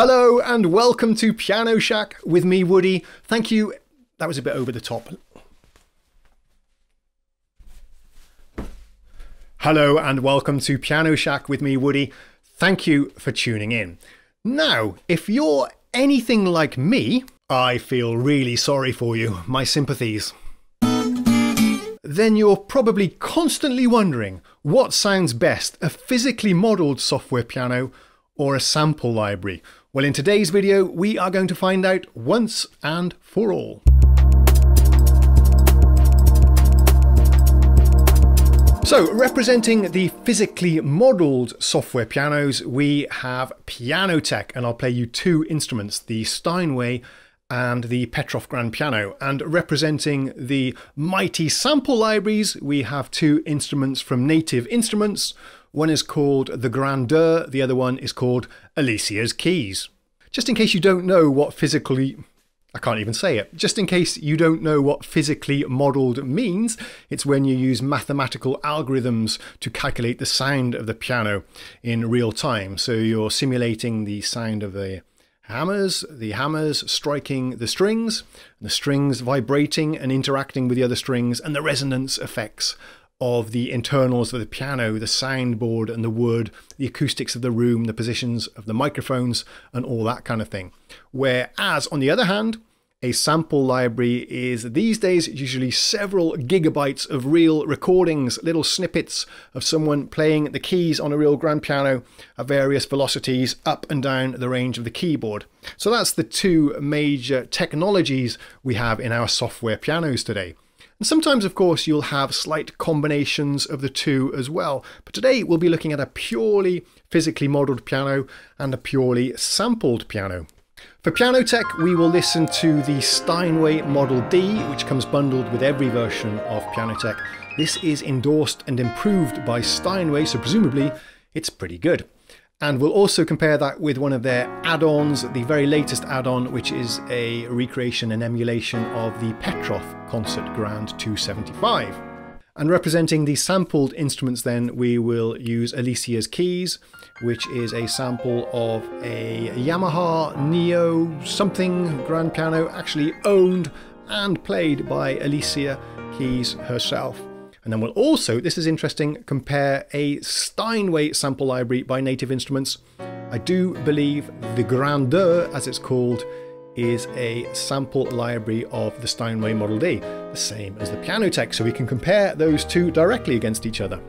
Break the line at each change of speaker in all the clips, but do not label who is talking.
Hello and welcome to Piano Shack with me, Woody. Thank you. That was a bit over the top. Hello and welcome to Piano Shack with me, Woody. Thank you for tuning in. Now, if you're anything like me, I feel really sorry for you. My sympathies. Then you're probably constantly wondering what sounds best, a physically modelled software piano or a sample library? Well, in today's video, we are going to find out once and for all. So, representing the physically modelled software pianos, we have Pianoteq, and I'll play you two instruments, the Steinway and the Petrof Grand Piano. And representing the mighty sample libraries, we have two instruments from Native Instruments, one is called The Grandeur, the other one is called Alicia's Keys. Just in case you don't know what physically I can't even say it. Just in case you don't know what physically modelled means, it's when you use mathematical algorithms to calculate the sound of the piano in real time. So you're simulating the sound of the hammers, the hammers striking the strings, the strings vibrating and interacting with the other strings, and the resonance effects of the internals of the piano, the soundboard and the wood, the acoustics of the room, the positions of the microphones, and all that kind of thing. Whereas, on the other hand, a sample library is these days usually several gigabytes of real recordings, little snippets of someone playing the keys on a real grand piano at various velocities up and down the range of the keyboard. So that's the two major technologies we have in our software pianos today. And sometimes, of course, you'll have slight combinations of the two as well. But today we'll be looking at a purely physically modelled piano and a purely sampled piano. For Pianoteq, we will listen to the Steinway Model D, which comes bundled with every version of Pianoteq. This is endorsed and improved by Steinway, so presumably it's pretty good. And we'll also compare that with one of their add-ons, the very latest add-on, which is a recreation and emulation of the Petrof Concert Grand 275. And representing the sampled instruments then, we will use Alicia's Keys, which is a sample of a Yamaha Neo something grand piano, actually owned and played by Alicia Keys herself. And then we'll also, this is interesting, compare a Steinway sample library by Native Instruments. I do believe the Grandeur, as it's called, is a sample library of the Steinway Model D, the same as the Pianoteq, so we can compare those two directly against each other.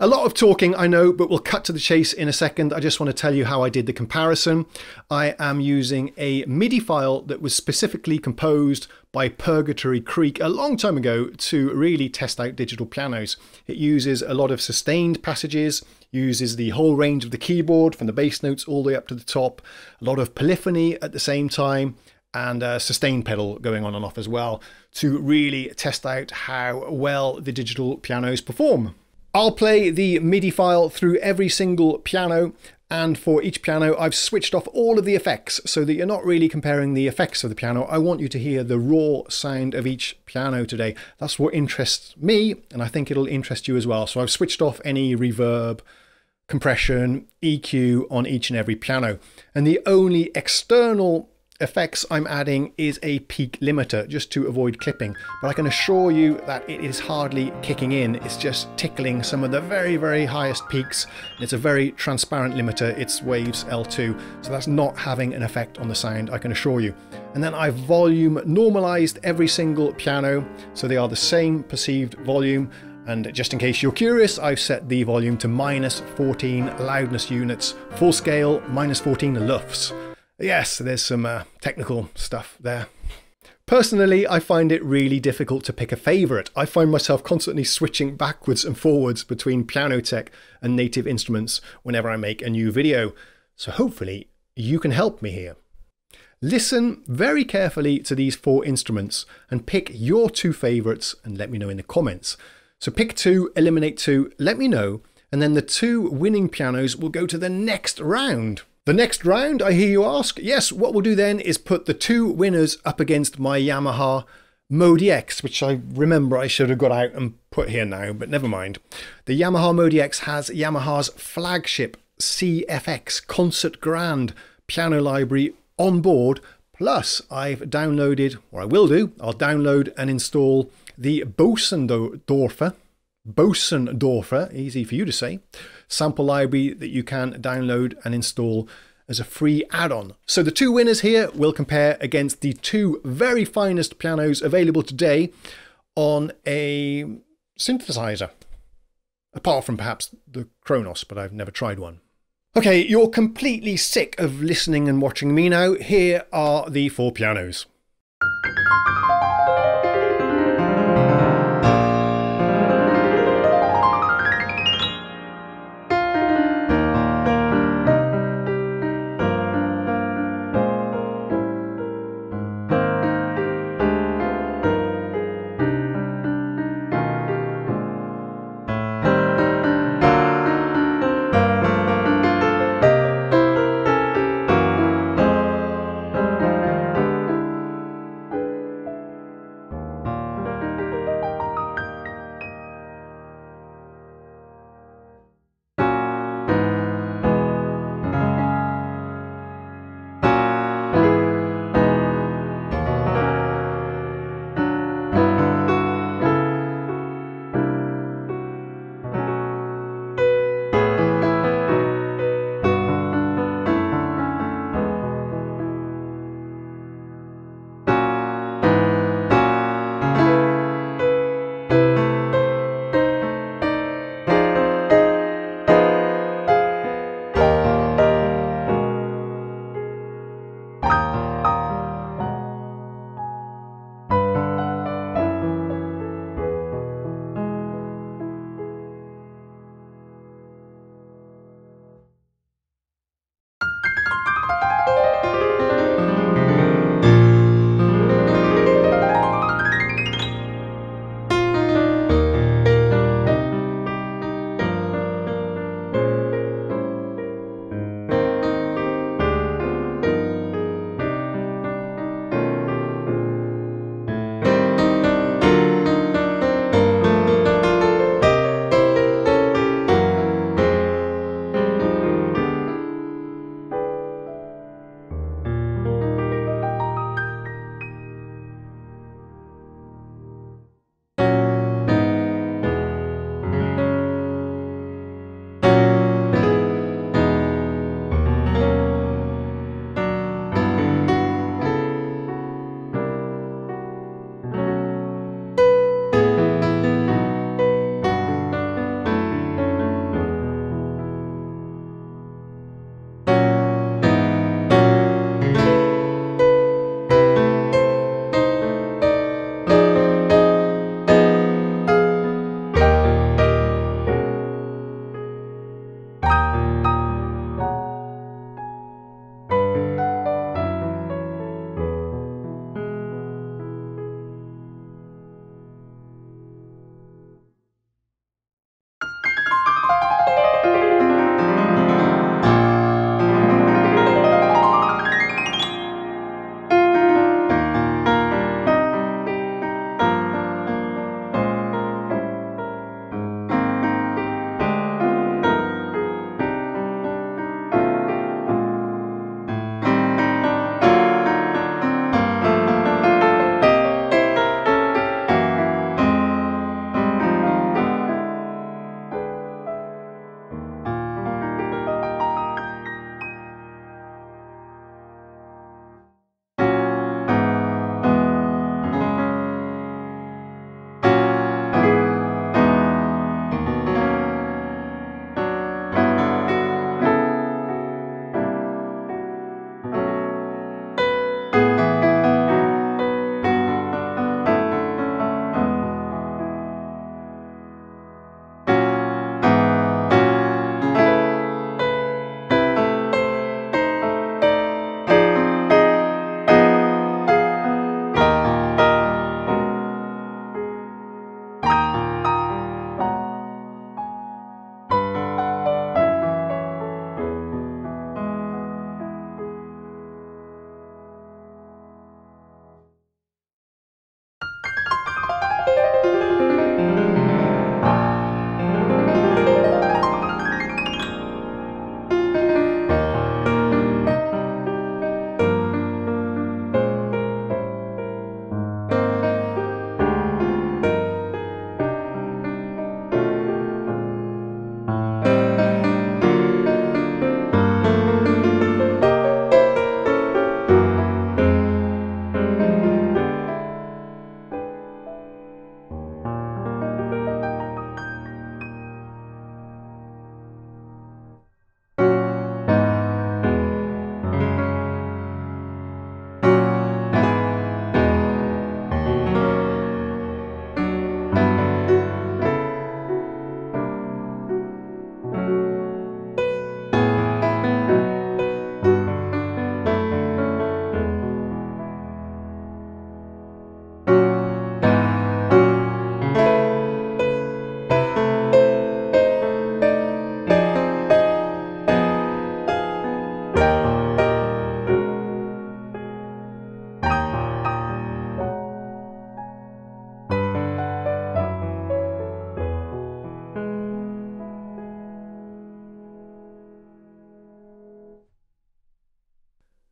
A lot of talking, I know, but we'll cut to the chase in a second. I just want to tell you how I did the comparison. I am using a MIDI file that was specifically composed by Purgatory Creek a long time ago to really test out digital pianos. It uses a lot of sustained passages, uses the whole range of the keyboard from the bass notes all the way up to the top, a lot of polyphony at the same time, and a sustain pedal going on and off as well to really test out how well the digital pianos perform. I'll play the MIDI file through every single piano and for each piano I've switched off all of the effects so that you're not really comparing the effects of the piano. I want you to hear the raw sound of each piano today. That's what interests me and I think it'll interest you as well. So I've switched off any reverb, compression, EQ on each and every piano. And the only external effects I'm adding is a peak limiter just to avoid clipping but I can assure you that it is hardly kicking in. It's just tickling some of the very very highest peaks. It's a very transparent limiter. It's waves L2 so that's not having an effect on the sound I can assure you. And then I've volume normalized every single piano so they are the same perceived volume. And just in case you're curious, I've set the volume to minus 14 loudness units, full scale, minus 14 LUFS. Yes, there's some uh, technical stuff there. Personally, I find it really difficult to pick a favourite. I find myself constantly switching backwards and forwards between Pianoteq and Native Instruments whenever I make a new video. So hopefully you can help me here. Listen very carefully to these four instruments and pick your two favourites and let me know in the comments. So pick two, eliminate two, let me know, and then the two winning pianos will go to the next round. The next round, I hear you ask? Yes, what we'll do then is put the two winners up against my Yamaha MODX, which I remember I should have got out and put here now, but never mind. The Yamaha MODX has Yamaha's flagship CFX Concert Grand piano library on board. Plus, I've downloaded, or I will do, I'll download and install the Bosendorfer, Bosendorfer, easy for you to say, sample library that you can download and install as a free add-on. So the two winners here will compare against the two very finest pianos available today on a synthesizer. Apart from perhaps the Kronos, but I've never tried one. Okay, you're completely sick of listening and watching me now. Here are the four pianos.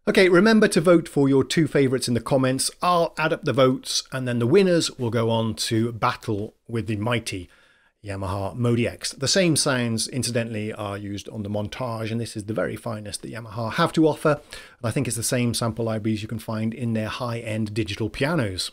Okay, remember to vote for your two favourites in the comments. I'll add up the votes and then the winners will go on to battle with the mighty Yamaha MODX. The same sounds, incidentally, are used on the montage, and this is the very finest that Yamaha have to offer. I think it's the same sample libraries you can find in their high-end digital pianos.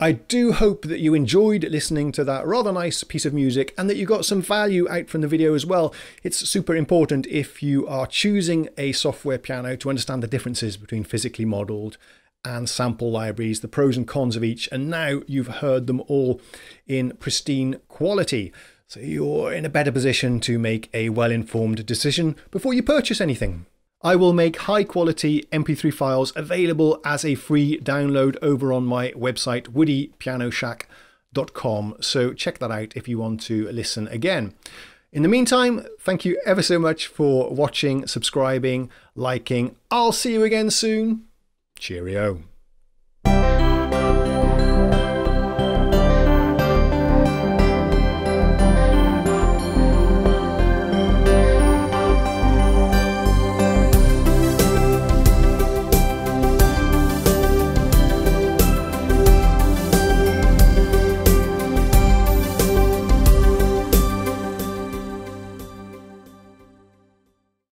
I do hope that you enjoyed listening to that rather nice piece of music and that you got some value out from the video as well. It's super important if you are choosing a software piano to understand the differences between physically modelled and sample libraries, the pros and cons of each, and now you've heard them all in pristine quality. So you're in a better position to make a well-informed decision before you purchase anything. I will make high quality MP3 files available as a free download over on my website, woodypianoshack.com. So check that out if you want to listen again. In the meantime, thank you ever so much for watching, subscribing, liking. I'll see you again soon. Cheerio.